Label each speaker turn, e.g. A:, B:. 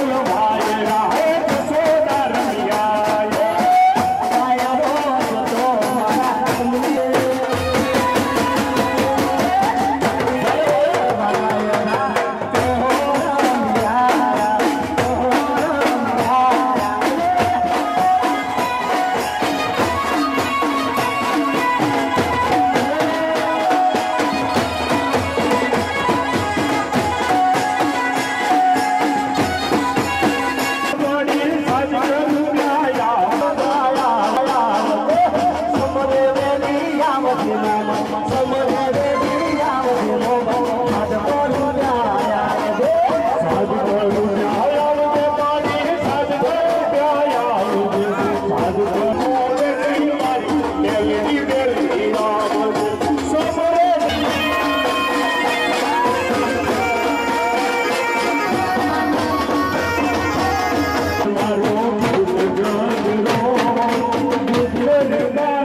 A: Hello, Yeah.